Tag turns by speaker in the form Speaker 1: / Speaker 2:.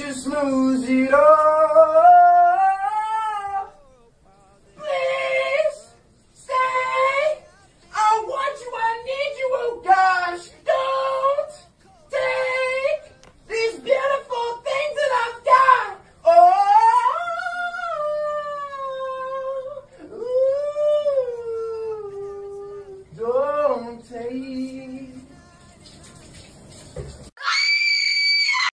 Speaker 1: Just smooth it all.